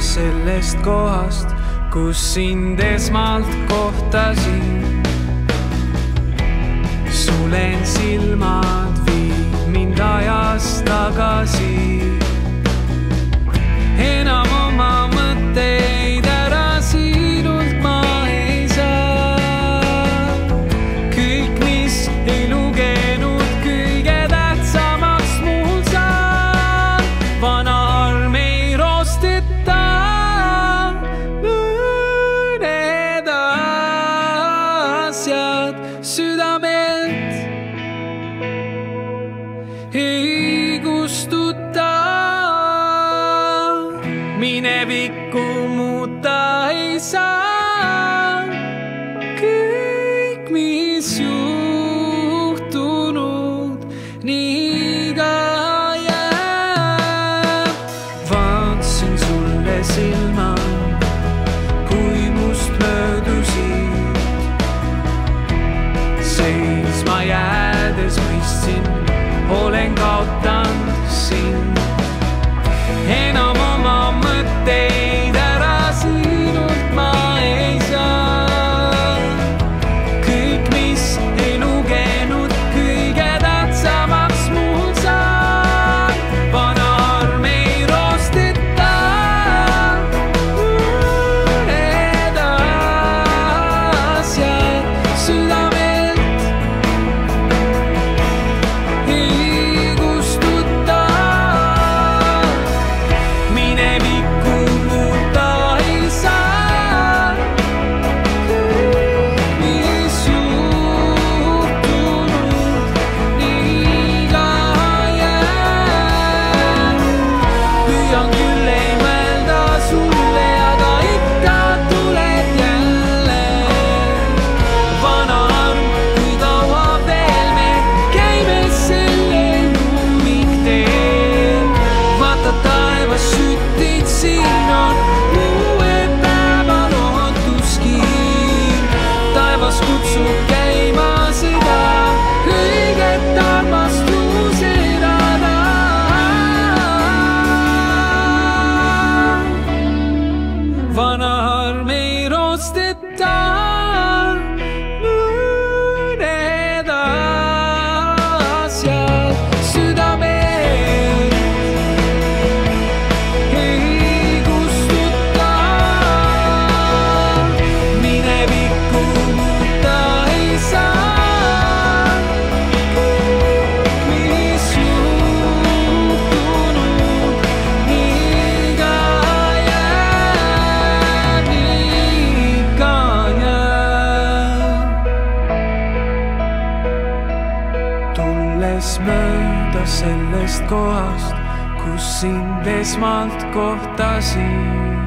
sellest kohast, kus sind esmalt kohtasin. sulen silma minevikku muuta ei saa. kõik, mis juhtunud, nii ka jääb. vaatasin sulle silma, kui must möödusid. seisma jäädes mõistsin, olen kaotanud. kõndides mööda sellest kohast, kus sind esmalt kohtasin.